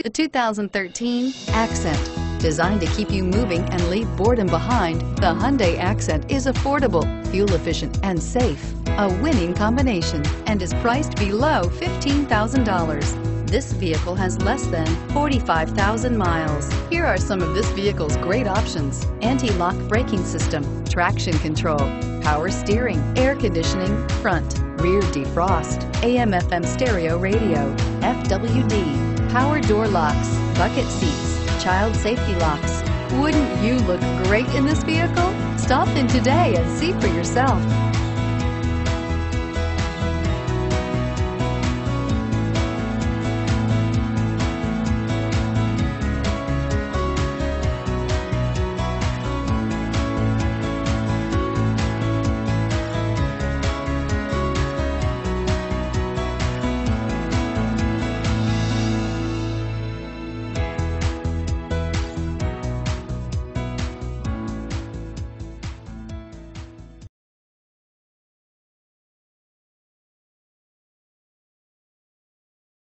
The 2013 Accent. Designed to keep you moving and leave boredom behind, the Hyundai Accent is affordable, fuel efficient, and safe. A winning combination and is priced below $15,000. This vehicle has less than 45,000 miles. Here are some of this vehicle's great options. Anti-lock braking system, traction control, power steering, air conditioning, front, rear defrost, AM FM stereo radio, FWD, power door locks, bucket seats, child safety locks. Wouldn't you look great in this vehicle? Stop in today and see for yourself.